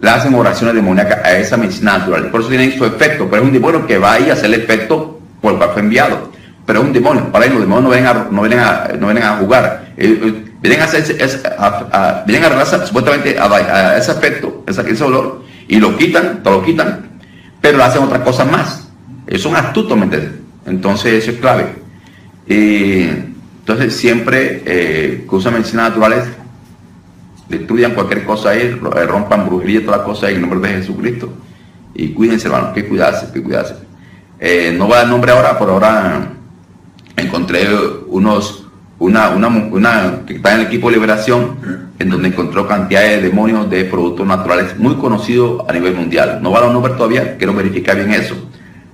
Speaker 3: Le hacen oraciones demoníacas a esa medicina natural. Por eso tienen su efecto, pero es un demonio que va ahí a hacer el efecto por el cual fue enviado pero es un demonio. Para ellos los demonios no vienen a, no vienen a, no vienen a jugar. Eh, eh, vienen a, hacer, a, vienen a supuestamente a, ese aspecto, ese, ese olor, y lo quitan, todo lo quitan, pero hacen otras cosas más. Ellos son astutos, ¿me entiendes? Entonces eso es clave. Entonces siempre eh, que usan medicinas naturales, destruyan cualquier cosa ahí, rompan brujería, todas las cosas en el nombre de Jesucristo. Y cuídense, hermanos, que cuidarse, que cuidarse. no voy a dar nombre ahora, por ahora encontré unos, una, una, una que está en el equipo de liberación, en donde encontró cantidades de demonios de productos naturales muy conocidos a nivel mundial. No va a dar nombre todavía, quiero verificar bien eso,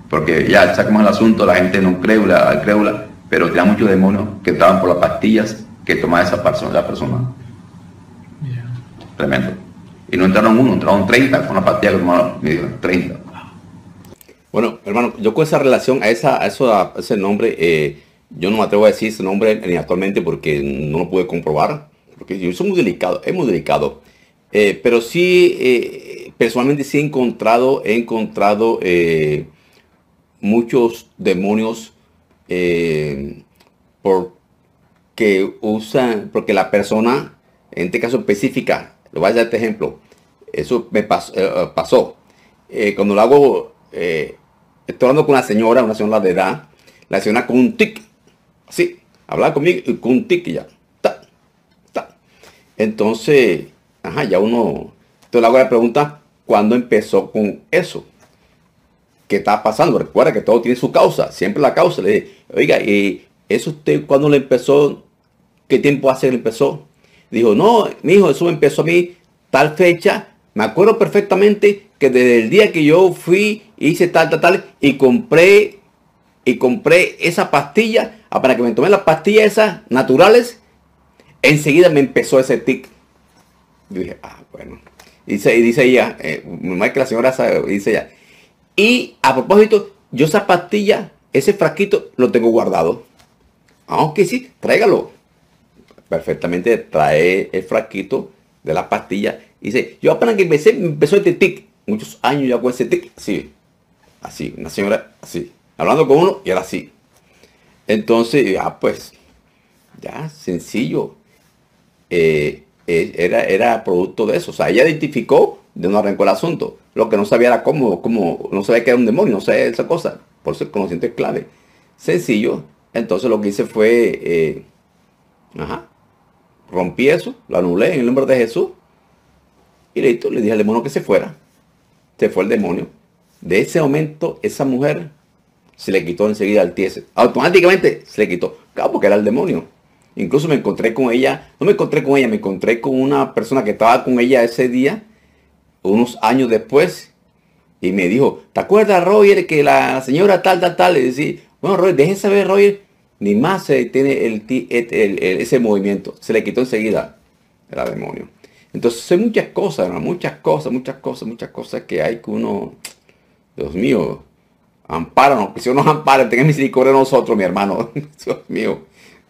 Speaker 3: porque ya sacamos el asunto, la gente no créula, créula, pero tenía muchos demonios que estaban por las pastillas que tomaba esa persona. La persona. Tremendo. Y no entraron uno, entraron 30 con la pastilla que tomaron, 30.
Speaker 2: Bueno, hermano, yo con esa relación, a, esa, a, eso, a ese nombre, eh, yo no me atrevo a decir ese nombre ni actualmente porque no lo pude comprobar. Porque yo soy muy delicado, es muy delicado. Eh, pero sí, eh, personalmente sí he encontrado, he encontrado eh, muchos demonios porque usan, porque la persona, en este caso específica, lo voy a dar este ejemplo. Eso me pasó. pasó. cuando lo hago, estoy hablando con una señora, una señora de edad, la señora con un tic Sí, hablaba conmigo con un tic ya. Entonces, ajá, ya uno. Entonces le hago la pregunta, ¿cuándo empezó con eso? ¿Qué está pasando? Recuerda que todo tiene su causa, siempre la causa. Le dije, oiga, ¿y eso usted cuándo le empezó? ¿Qué tiempo hace que le empezó? Dijo, no, mi hijo, eso empezó a mí tal fecha. Me acuerdo perfectamente que desde el día que yo fui, hice tal, tal, tal, y compré, y compré esa pastilla Ah, para que me tomé las pastillas esas naturales, enseguida me empezó ese tic. Dije, ah, bueno. Dice, y dice ella, eh, más que la señora sabe, dice ella. Y a propósito, yo esa pastilla, ese frasquito, lo tengo guardado. Aunque sí, tráigalo. Perfectamente trae el frasquito de la pastilla. Y dice, yo apenas que empecé, empezó este tic. Muchos años ya con ese tic. Así, así, una señora así. Hablando con uno y ahora así. Entonces, ya pues, ya, sencillo. Eh, eh, era, era producto de eso. O sea, ella identificó de no arrancó el asunto. Lo que no sabía era cómo, cómo, no sabía que era un demonio, no sabía esa cosa. Por eso el conocimiento es clave. Sencillo. Entonces lo que hice fue, eh, ajá, rompí eso, lo anulé en el nombre de Jesús. Y listo, le dije al demonio que se fuera. Se fue el demonio. De ese momento, esa mujer se le quitó enseguida el tiese. Automáticamente se le quitó. Claro, porque era el demonio. Incluso me encontré con ella, no me encontré con ella, me encontré con una persona que estaba con ella ese día, unos años después, y me dijo, ¿te acuerdas, Roger, que la señora tal, tal, tal? Le decía, bueno, Roger, deje saber, Roger, ni más se tiene el, ese movimiento. Se le quitó enseguida. Era demonio. Entonces hay muchas cosas, muchas cosas, muchas cosas, muchas cosas que hay que uno, Dios mío, Ampáranos, que si nos ampara, tenga misericordia de nosotros, mi hermano. Dios mío,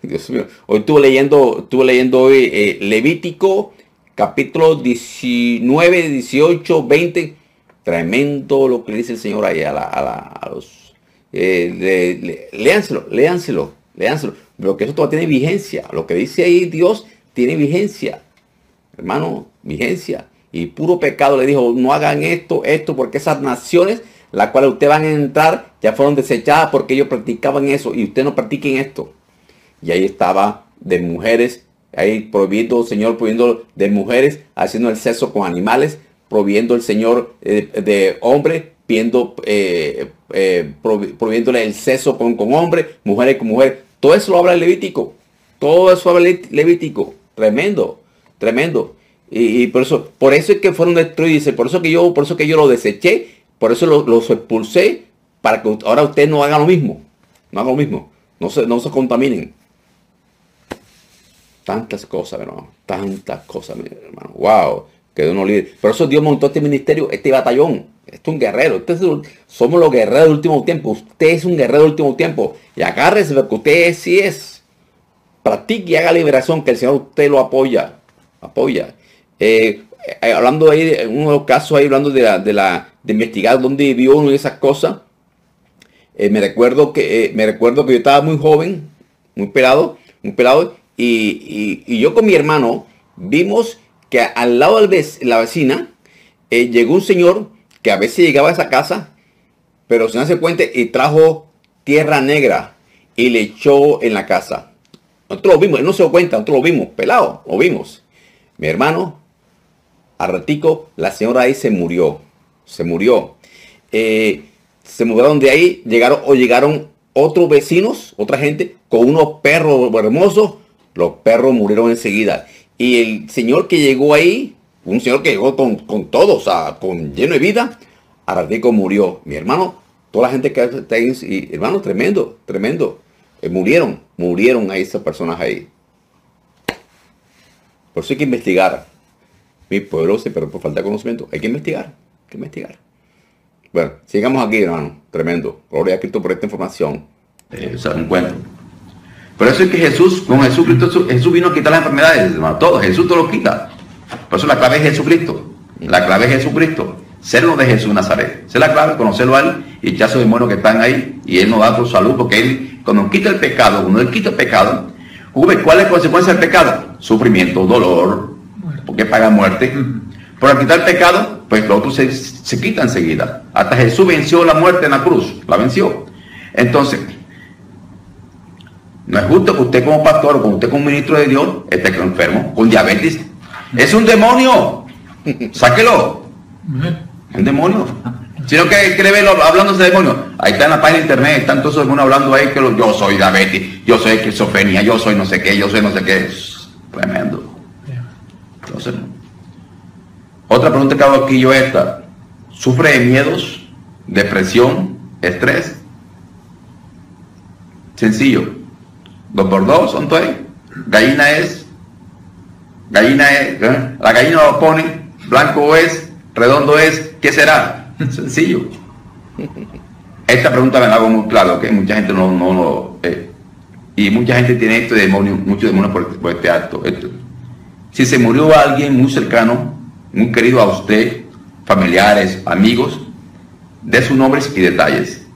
Speaker 2: Dios mío. Hoy estuve leyendo, estuve leyendo hoy eh, Levítico, capítulo 19, 18, 20. Tremendo lo que dice el Señor ahí a, la, a, los... Eh, léanselo, léanselo, léanselo. Lo que eso todavía tiene vigencia. Lo que dice ahí Dios tiene vigencia. Hermano, vigencia. Y puro pecado le dijo, no hagan esto, esto, porque esas naciones las cuales ustedes van a entrar, ya fueron desechadas porque ellos practicaban eso y ustedes no practiquen esto. Y ahí estaba de mujeres, ahí prohibiendo, Señor, prohibiendo de mujeres, haciendo el sexo con animales, prohibiendo el Señor eh, de hombres, pidiendo, eh, eh, prohibiéndole el sexo con, con hombres, mujeres con mujeres. Todo eso lo habla el Levítico. Todo eso habla Levítico. Tremendo, tremendo. Y, por eso, por eso es que fueron destruidos. Por eso que yo, por eso que yo lo deseché por eso los, expulsé para que ahora ustedes no hagan lo mismo. No hagan lo mismo. No se, no se contaminen. Tantas cosas, hermano. Tantas cosas, hermano. Wow. Que uno líder. Por eso Dios montó este ministerio, este batallón. Esto es un guerrero. somos los guerreros del último tiempo. Usted es un guerrero del último tiempo. Y agárrese porque usted sí es. Practique y haga liberación, que el Señor usted lo apoya. Apoya. Eh, eh, hablando ahí, en uno de los casos ahí, hablando de la, de investigar dónde vivió uno de esas cosas. Eh, me recuerdo que me recuerdo que yo estaba muy joven, muy pelado, muy pelado, y, yo con mi hermano vimos que al lado de la vecina llegó un señor que a veces llegaba a esa casa, pero se hace cuenta y trajo tierra negra y le echó en la casa. Nosotros lo vimos, él no se dio cuenta, nosotros lo vimos, pelado, lo vimos. Mi hermano a ratico, la señora ahí se murió. Se murió. Eh, se mudaron de ahí, llegaron o llegaron otros vecinos, otra gente, con unos perros hermosos. Los perros murieron enseguida. Y el señor que llegó ahí, un señor que llegó con, con todo, o sea, con lleno de vida, a ratico murió. Mi hermano, toda la gente que está ahí, y, hermano, tremendo, tremendo. Eh, murieron, murieron ahí esas personas ahí. Por eso hay que investigar mi pueblo se pero por falta de conocimiento. Hay que investigar, hay que investigar. Bueno, sigamos aquí, hermano. Tremendo. Gloria a Cristo por esta información.
Speaker 3: Eh, se un cuento. Pero eso es que Jesús, con Jesucristo, Jesús vino a quitar las enfermedades, hermano. Todo, Jesús todo lo quita. Por eso la clave es Jesucristo. La clave es Jesucristo. Ser lo de Jesús Nazaret. Es la clave, conocerlo a él y echar esos demonios que están ahí. Y él nos da su salud porque él, cuando quita el pecado, cuando él quita el pecado, ¿cuál es la consecuencia del pecado? Sufrimiento, dolor, porque paga muerte. Por quitar el pecado, pues lo otro se, se quita enseguida. Hasta Jesús venció la muerte en la cruz, la venció. Entonces, no es justo que usted como pastor o como usted como ministro de Dios esté enfermo con diabetes. Es un demonio. Sáquelo. Es un demonio. Sino que verlo hablando de demonio. Ahí está en la página de internet, están todos demonios hablando ahí que yo soy diabetes, yo soy esquizofrenia, yo soy no sé qué, yo soy no sé qué. tremendo otra pregunta que hago aquí yo esta. ¿Sufre de miedos, depresión, estrés? Sencillo. Dos por dos son todo Gallina es. Gallina es. ¿eh? La gallina lo pone. Blanco es. Redondo es. ¿Qué será? Sencillo. Esta pregunta me la hago muy claro, que mucha gente no, no lo... Eh, y mucha gente tiene este demonio, muchos demonios por, por este acto. Esto, si se murió alguien muy cercano, muy querido a usted, familiares, amigos, de sus nombres y detalles.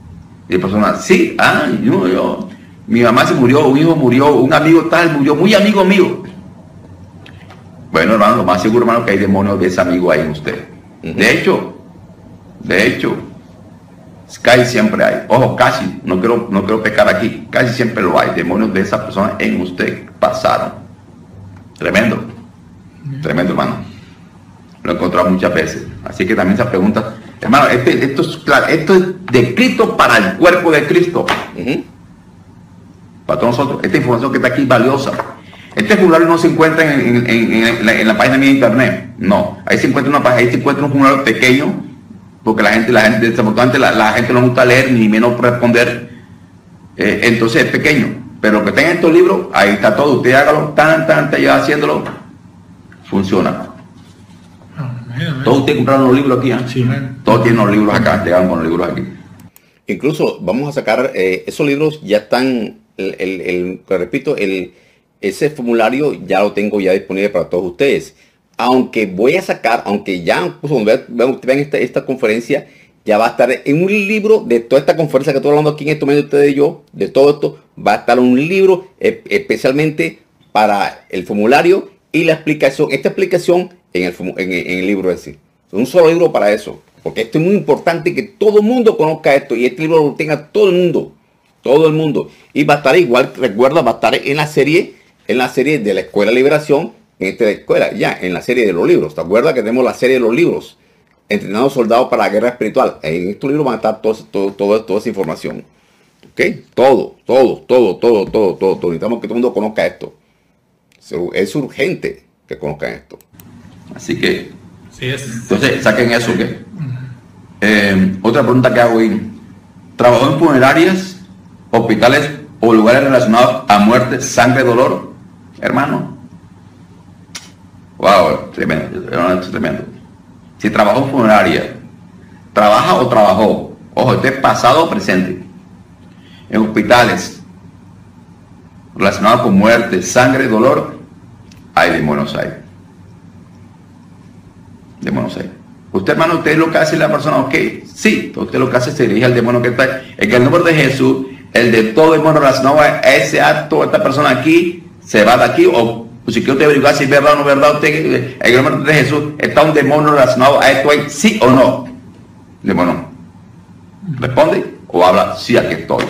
Speaker 3: Y la persona, sí, ah, yo, yo, mi mamá se murió, un hijo murió, un amigo tal murió, muy amigo mío. Bueno, hermano, lo más seguro, hermano, que hay demonios de ese amigo ahí en usted. De hecho, de hecho, casi siempre hay. Ojo, casi, no quiero, no quiero pecar aquí, casi siempre lo hay. Demonios de esa persona en usted pasaron. Tremendo. Tremendo, hermano. Lo he encontrado muchas veces. Así que también esa pregunta, hermano, este, esto, es, claro, esto es descrito para el cuerpo de Cristo. Para todos nosotros. Esta información que está aquí es valiosa. Este formulario no se encuentra en, la, página mía de internet. No. Ahí se encuentra una ahí se encuentra un formulario pequeño, porque la gente, la gente, desafortunadamente la, gente no gusta leer ni menos responder. Eh, entonces es pequeño. Pero lo que tenga en estos libros, ahí está todo. Usted hágalo tan, tan, tan, ya haciéndolo funciona. Todos ustedes compraron los libros aquí, ¿eh? Todos tienen los libros acá, llegaron con los libros aquí.
Speaker 2: Incluso vamos a sacar, eh, esos libros ya están, el, el, repito, el, ese formulario ya lo tengo ya disponible para todos ustedes. Aunque voy a sacar, aunque ya, incluso cuando vean, vean- esta, esta conferencia, ya va a estar en un libro de toda esta conferencia que estoy hablando aquí en este momento ustedes y yo, de todo esto, va a estar un libro eh, especialmente para el formulario y la explicación, esta explicación en el, en, en el libro ese. Un solo libro para eso. Porque esto es muy importante que todo el mundo conozca esto y este libro lo tenga todo el mundo. Todo el mundo. Y va a estar igual, recuerda, va a estar en la serie, en la serie de la Escuela de Liberación, en esta escuela, ya, en la serie de los libros. ¿Te acuerdas que tenemos la serie de los libros? Entrenando soldados para la guerra espiritual. En estos libros van a estar todo, todo, todo- toda esa información. ¿Ok? Todo, todo, todo, todo, todo, todo, todo. Necesitamos que todo el mundo conozca esto. Es urgente que conozcan esto.
Speaker 3: Así que,
Speaker 1: Sí, es.
Speaker 3: entonces, saquen eso, ¿ok? Eh, otra pregunta que hago ahí. ¿Trabajó en funerarias, hospitales o lugares relacionados a muerte, sangre, dolor? Hermano. Wow, tremendo, tremendo. Si trabajó funeraria, trabaja o trabajó, ojo, este es pasado o presente, en hospitales relacionados con muerte, sangre, dolor, hay demonios ahí. Demonios ahí. Usted, hermano, usted lo que hace la persona, ok, sí, usted lo que hace se dirige al demonio que está ahí. En el nombre de Jesús, el de todo demonio relacionado a ese acto, esta persona aquí, se va de aquí, o si quiere usted averiguar si es verdad o no verdad, usted, el nombre de Jesús, está un demonio relacionado a esto sí o no. Demonio. ¿Responde? O habla, sí, aquí estoy.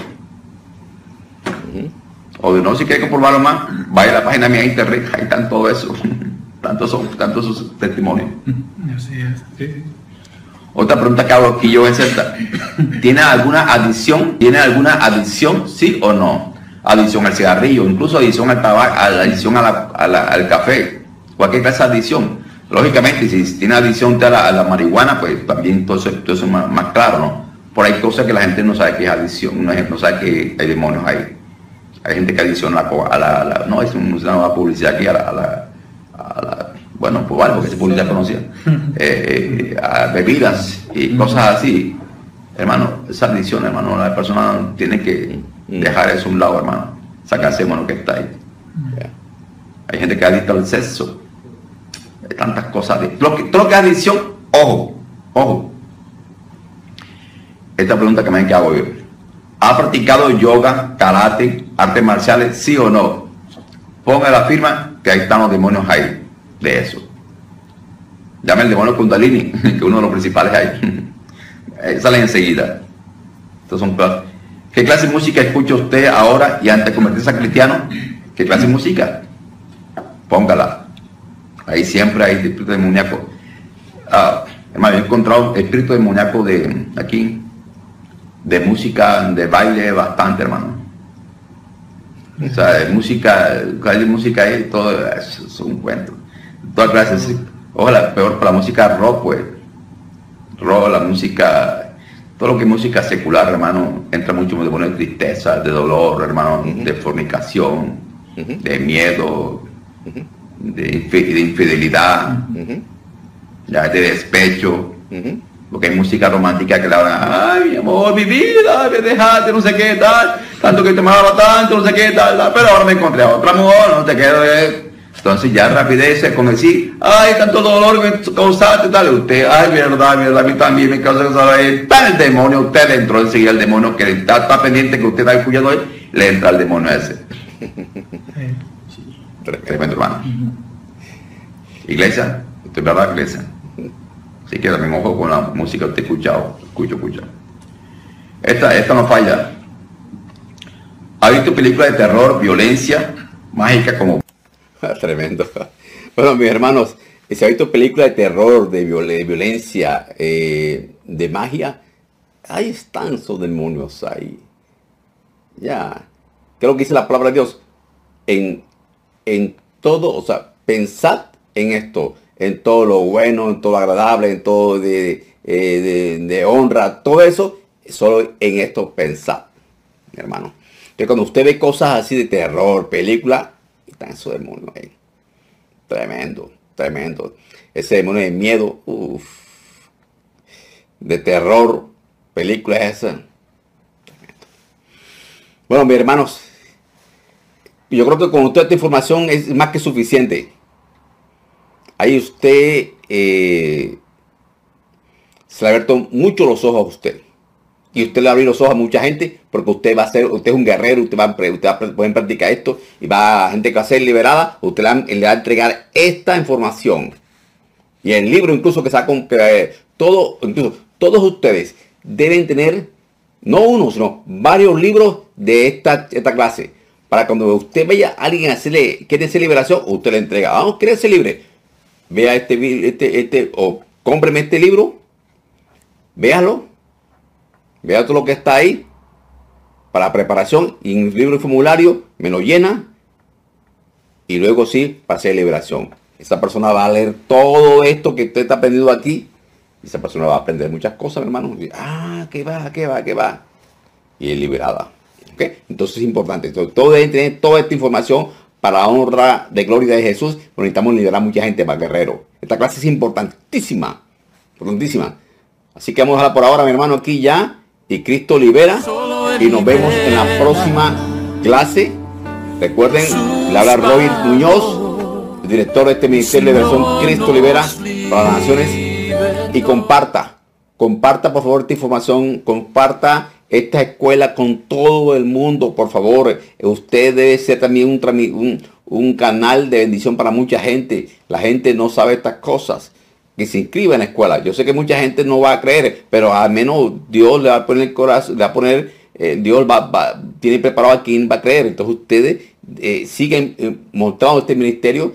Speaker 3: O de no, si quiere comprobarlo más, vaya a la página mía internet, ahí están todo eso. Tantos son, tantos sus testimonios. Otra pregunta que hago aquí yo es esta. ¿Tiene alguna adicción? ¿Tiene alguna adicción? ¿Sí o no? Adicción al cigarrillo, incluso adicción al tabaco, adicción a la- a la- al café, cualquier clase de adicción. Lógicamente, si tiene adicción a la, a la marihuana, pues también todo eso, todo eso es más, claro, ¿no? Por ahí cosas que la gente no sabe que es adicción, no, no sabe que hay demonios ahí. Hay gente que adiciona a la, no, es un- una nueva publicidad aquí a la- a la- bueno, pues algo que se publicidad conocida, eh, eh, a bebidas y cosas así. Hermano, esa adicción, hermano, la persona tiene que dejar eso a un lado, hermano, sacarse mono que está ahí. Hay gente que adicta al sexo, hay tantas cosas. de- Todo lo que, todo lo que es adicción, ojo, ojo. Esta pregunta que me que hago yo. ¿Ha practicado yoga, karate, artes marciales, sí o no? Ponga la firma que ahí están los demonios ahí, de eso. Llame el demonio Kundalini, que uno de los principales. Eh, Salen enseguida. Estos son cosas. ¿Qué clase de música escucha usted ahora y antes de convertirse a cristiano? ¿Qué clase de música? Póngala. Ahí siempre hay espíritu demoníaco. Ah, yo he encontrado espíritu demoníaco de aquí, de música, de baile bastante, hermano. O sea, de música, hay de música ahí, todo eso es un cuento. Todas clases. Ojalá, peor para la música rock, pues. Rock, la música, todo lo que es música secular, hermano, entra mucho de de tristeza, de dolor, hermano, de fornicación, de miedo, de, infi- de infidelidad, ya de despecho. Porque hay música romántica que le hablan, ay, mi amor, mi vida, me dejaste, no sé qué, tal, tanto que te amaba tanto, no sé qué, tal, tal, pero ahora me encontré a otra mujer, no te quedo de... Entonces ya rapidez se con decir, ay, tanto dolor me causaste, tal, usted, ay, verdad, verdad, a mí también me causa está el demonio, usted le entró enseguida el demonio, que está, pendiente que usted está escuchando hoy, le entra el demonio ese. Tremendo hermano. Iglesia, esto es verdad, iglesia. Así que también ojo con la música usted ha escuchado. Escucho, escucho. Esta, esta no falla. ¿Ha visto películas de terror, violencia, mágica como
Speaker 2: Tremendo. Bueno, mis hermanos, si ha visto películas de terror, de, viol- de violencia, eh, de magia, ahí están esos demonios ahí. Ya. ¿Qué es lo que dice la palabra de Dios? En, en todo, o sea, pensad en esto, en todo lo bueno, en todo lo agradable, en todo de, eh, de honra, todo eso, solo en esto pensad, mi hermano. Que cuando usted ve cosas así de terror, película, demonios ahí. Tremendo, tremendo. Ese demonio de miedo, uff. De terror, película esa. Bueno, mis hermanos, yo creo que con toda esta información es más que suficiente. Ahí usted eh, se le ha abierto mucho los ojos a usted. Y usted le va a abrir los ojos a mucha gente porque usted va a ser, usted es un guerrero, usted va, a practicar esto y va a gente que va a ser liberada, usted le va, a entregar esta información. Y el libro incluso que saca que todo, incluso todos ustedes deben tener no uno, sino varios libros de esta, esta clase. Para cuando usted vaya a alguien a hacerle, quiere liberación, usted le entrega. Vamos, quiere ser libre. Vea este, este, este, o cómpreme este libro. Véalo. Vea todo lo que está ahí. Para preparación y en el libro y formulario me lo llena. Y luego sí, para hacer liberación. Esa persona va a leer todo esto que usted está aprendiendo aquí esa persona va a aprender muchas cosas, hermano. ah, que va, que va, que va. Y es liberada. Entonces es importante. Entonces, todo debe tener toda esta información para la honra de gloria de Jesús. necesitamos liderar mucha gente más guerrero. Esta clase es importantísima. Importantísima. Así que vamos a por ahora, mi hermano, aquí ya. Y Cristo libera. Y nos vemos en la próxima clase. Recuerden, le habla Robin Muñoz, el director de este Ministerio de Liberación Cristo Libera para las Naciones y comparta. Comparta por favor esta información, comparta esta escuela con todo el mundo, por favor. Usted debe ser también un, un, canal de bendición para mucha gente. La gente no sabe estas cosas. Que se inscriba en la escuela. Yo sé que mucha gente no va a creer, pero al menos Dios le va a poner el corazón, le va a poner, eh, Dios va, tiene preparado a quien va a creer. Entonces ustedes eh, siguen eh, mostrando este ministerio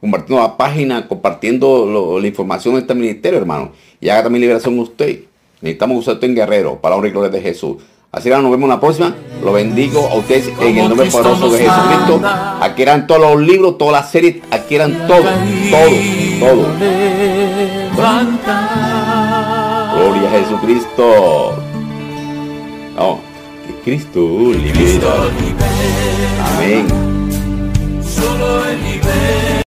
Speaker 2: compartiendo la página, compartiendo la información de este ministerio, hermano. Y haga también liberación usted. Necesitamos usar esto en guerrero para un gloria de Jesús. Así que nos vemos la próxima. Lo bendigo a ustedes en el nombre poderoso de Jesucristo. Aquí eran todos los libros, todas las series, aquí eran todo, todo. todos. Gloria a Jesucristo. No, que Cristo libera. Amén.